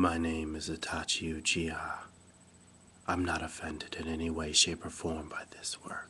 My name is Itachi Uchiha. I'm not offended in any way, shape, or form by this work.